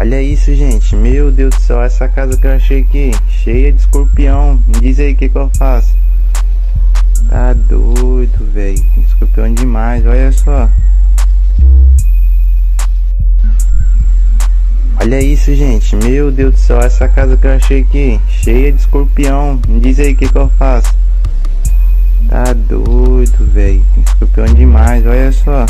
Olha isso, gente. Meu Deus do céu, essa casa que eu achei aqui, cheia de escorpião. Me diz aí o que, que eu faço. Tá doido, velho. Escorpião demais, olha só. Olha isso, gente. Meu Deus do céu, essa casa que eu achei aqui, cheia de escorpião. Me diz aí o que, que eu faço. Tá doido, velho. Escorpião demais, olha só.